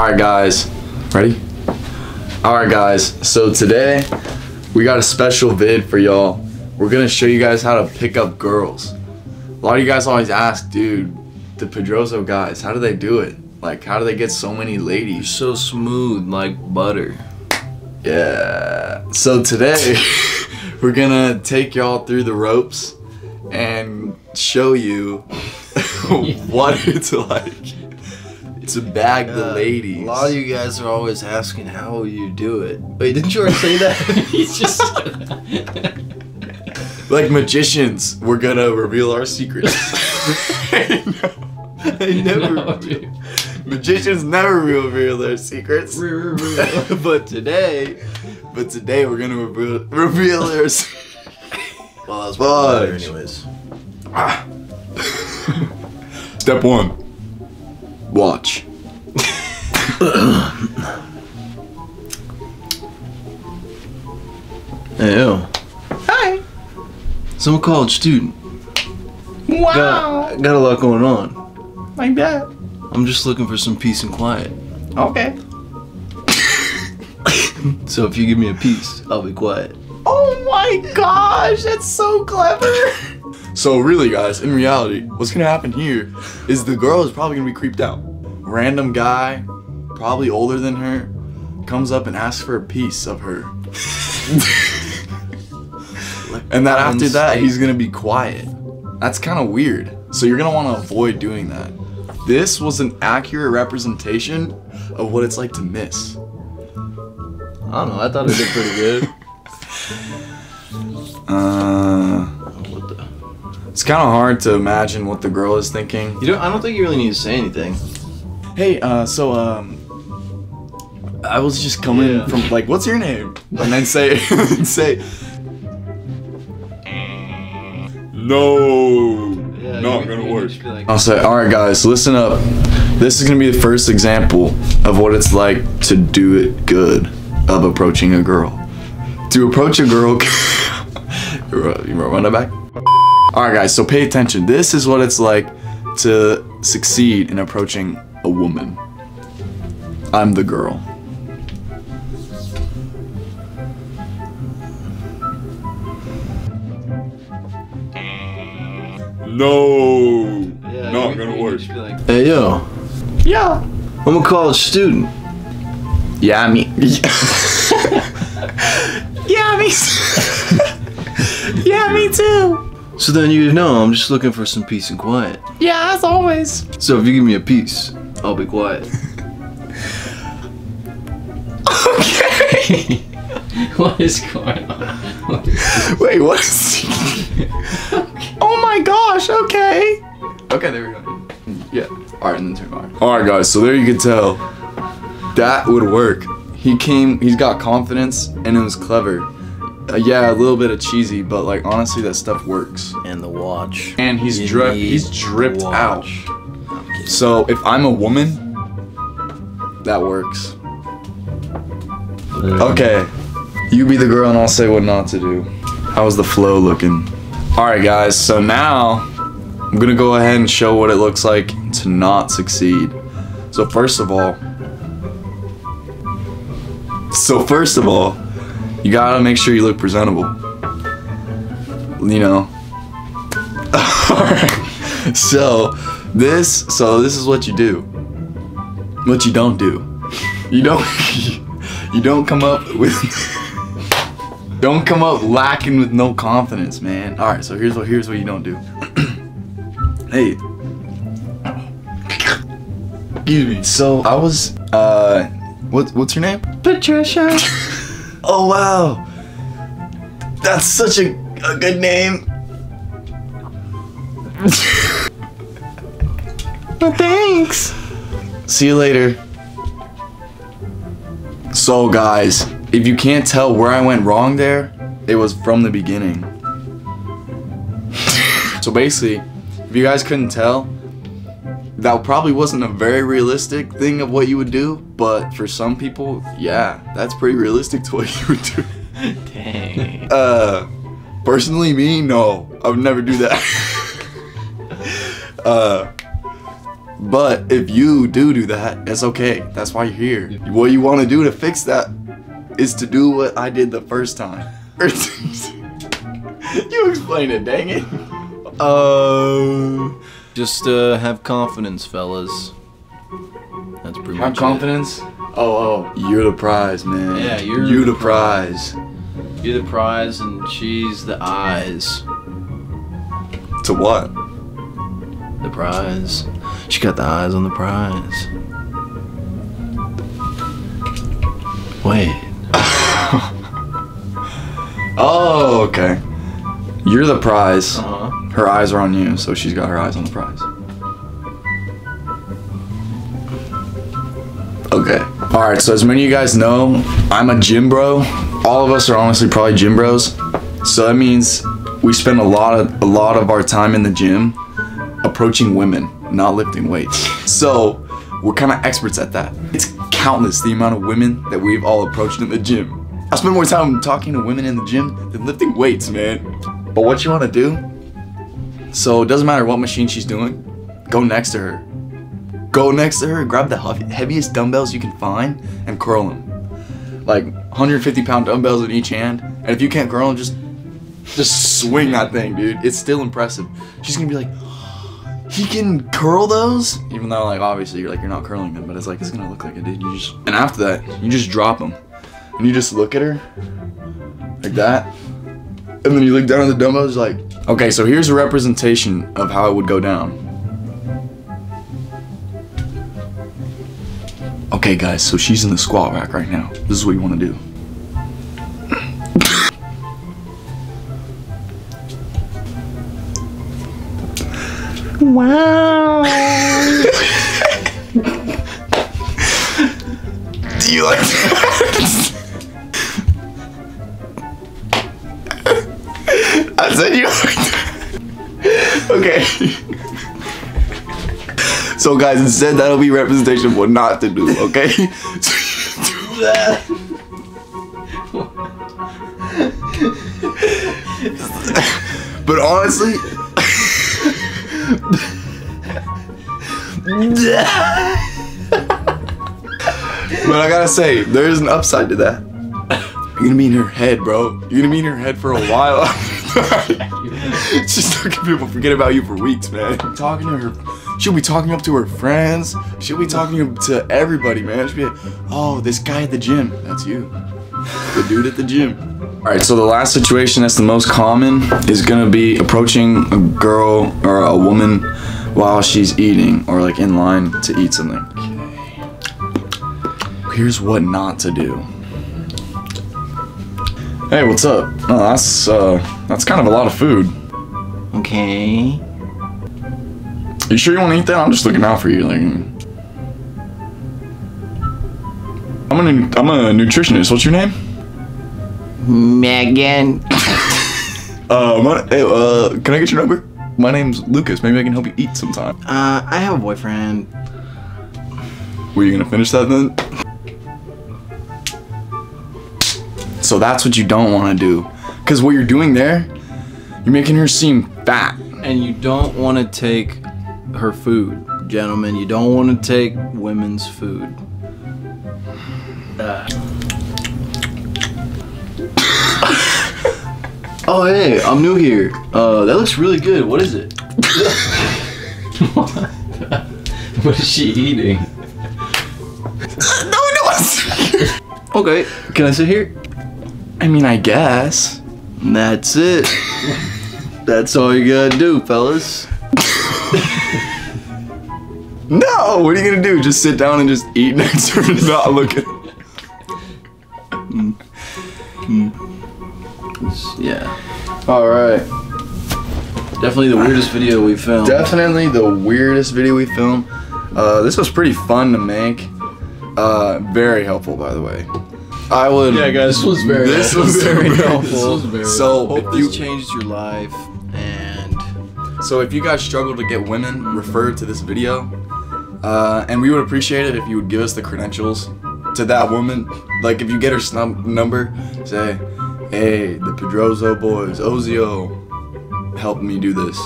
Alright guys, ready? Alright guys, so today we got a special vid for y'all. We're gonna show you guys how to pick up girls. A lot of you guys always ask, dude, the Pedroso guys, how do they do it? Like, how do they get so many ladies? So smooth like butter. Yeah. So today we're gonna take y'all through the ropes and show you what it's like to bag the ladies. A lot of you guys are always asking how you do it. Wait, didn't you already say that? He's just. like magicians, we're gonna reveal our secrets. I never. No, dude. magicians never reveal their secrets. but today, but today we're gonna reveal reveal their. se- Well, that's butter Fudge. anyways. Step one. Watch. Hey, yo. Hi. So I'm a college student. Wow. Got, got a lot going on. Like that. I'm just looking for some peace and quiet. Okay. So if you give me a piece, I'll be quiet. Oh my gosh, that's so clever. So really, guys, in reality, what's gonna happen here is the girl is probably gonna be creeped out. Random guy, probably older than her, comes up and asks for a piece of her. and that after that, he's gonna be quiet. That's kind of weird. So you're gonna want to avoid doing that. This was an accurate representation of what it's like to miss. I don't know. I thought it did pretty good. Uh, what the? it's kind of hard to imagine what the girl is thinking. You don't. I don't think you really need to say anything. Hey, uh, so um, I was just coming Yeah. from like, what's your name? And then say, say, no, not gonna work. I'll say, all right, guys, listen up. This is gonna be the first example of what it's like to do it good of approaching a girl. To approach a girl, you run it back. All right, guys, so pay attention. This is what it's like to succeed in approaching a woman. I'm the girl. No, not gonna work. Hey yo, Yeah. I'm a college student. Yeah, I mean. yeah, me. yeah, me too. So then you know I'm just looking for some peace and quiet. Yeah, as always. So if you give me a piece, I'll be quiet. Okay. What is going on? What is- Wait, what is? Oh my gosh. Okay. Okay, there we go. Yeah. All right, and then turn on. All right, guys. So there you can tell that would work. He came. He's got confidence, and it was clever. Uh, yeah, a little bit of cheesy, but like honestly, that stuff works. And the watch. And he's You dri- need he's dripped out. watch. I'm kidding. So if I'm a woman, that works. Okay. You be the girl and I'll say what not to do. How's the flow looking? Alright guys, so now I'm gonna go ahead and show what it looks like to not succeed. So first of all, so first of all, you gotta make sure you look presentable. You know. Alright. So this so this is what you do. What you don't do. You don't you don't come up with don't come up lacking with no confidence, man. Alright, so here's what here's what you don't do. hey. Excuse me. So I was uh what what's your name? Patricia. Oh wow. That's such a, a good name. well, thanks. See you later. So, guys, if you can't tell where I went wrong there, it was from the beginning. so, basically, if you guys couldn't tell, that probably wasn't a very realistic thing of what you would do, but for some people, yeah, that's pretty realistic to what you would do. Dang. Uh, personally, me, no, I would never do that. uh, But if you do do that, it's okay. That's why you're here. What you want to do to fix that is to do what I did the first time. you explain it, dang it. Uh, Just uh, have confidence, fellas. That's pretty have much confidence. Oh, oh, you're the prize, man. Yeah, you're you the the prize. it. You're the prize, and she's the eyes. To what? The prize. She got the eyes on the prize. Wait. Oh, okay. You're the prize. Uh huh. Her eyes are on you, so she's got her eyes on the prize. Okay. Alright, so as many of you guys know, I'm a gym bro. All of us are honestly probably gym bros. So that means we spend a lot of a lot of our time in the gym approaching women, not lifting weights. So we're kind of experts at that. It's countless the amount of women that we've all approached in the gym. I spend more time talking to women in the gym than lifting weights, man. But what you want to do? So it doesn't matter what machine she's doing. Go next to her. Go next to her, grab the heaviest dumbbells you can find, and curl them. Like 150 pound dumbbells in each hand. And if you can't curl them, just just swing that thing, dude. It's still impressive. She's gonna be like, he can curl those, even though like obviously you're like you're not curling them, but it's like it's gonna look like it, dude. You just and after that, you just drop them, and you just look at her like that, and then you look down at the dumbbells like, okay, so here's a representation of how it would go down. Okay, guys, so she's in the squat rack right now. This is what you want to do. Wow. Do you like Okay. So guys, instead that'll be representation of what not to do, okay? So do that. but honestly, but I gotta say, there's an upside to that. You're gonna be in her head, bro. You're gonna be in her head for a while. She's not gonna people forget about you for weeks, man. Talking to her, she'll be talking up to her friends. She'll be talking to everybody, man. She'll be like, oh, this guy at the gym. That's you. The dude at the gym. Alright, so the last situation that's the most common is gonna be approaching a girl or a woman while she's eating or like in line to eat something. Here's what not to do. Hey, what's up? Oh, that's uh, that's kind of a lot of food. Okay. You sure you want to eat that? I'm just looking out for you. Like, I'm a I'm a nutritionist. What's your name? Megan. Uh, my, uh, can I get your number? My name's Lucas. Maybe I can help you eat sometime. Uh, I have a boyfriend. Were you gonna finish that then? So that's what you don't want to do, because what you're doing there, you're making her seem And you don't want to take her food, gentlemen. You don't want to take women's food. Uh. oh, hey, I'm new here. Uh, that looks really good. What is it? what? What is she eating? no, no. Okay, can I sit here? I mean, I guess. And That's it. That's all you gotta do, fellas. No, what are you gonna do? Just sit down and just eat next to her and not look at her? Yeah. All right. Definitely the weirdest video we filmed. Definitely the weirdest video we filmed. Uh, this was pretty fun to make. Uh, very helpful, by the way. I would. Yeah, guys, this was very This helpful. was very This helpful. was very so Hope if this you changed your life, and so if you guys struggle to get women referred to this video, uh, and we would appreciate it if you would give us the credentials to that woman. Like if you get her snub number, say, "Hey, the Pedrozo boys, OZO, help me do this."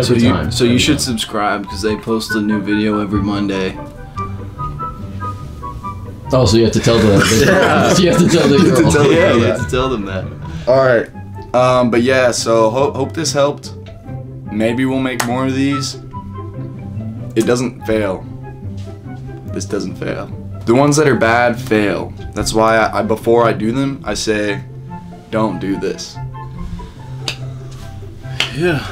So Every you time. so you should time. subscribe because they post a new video every Monday. Oh, so you have to tell the. the Yeah. you have to tell the You girl. yeah, you have to tell them that. All right. Um, but yeah, so hope hope this helped. Maybe we'll make more of these. It doesn't fail. This doesn't fail. The ones that are bad fail. That's why I, I before I do them, I say, don't do this. Yeah.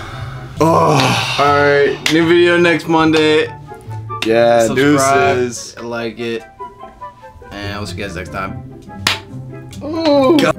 Oh, All right. New video next Monday. yeah, Subscribe. deuces. Like it. And I'll see you guys next time. God.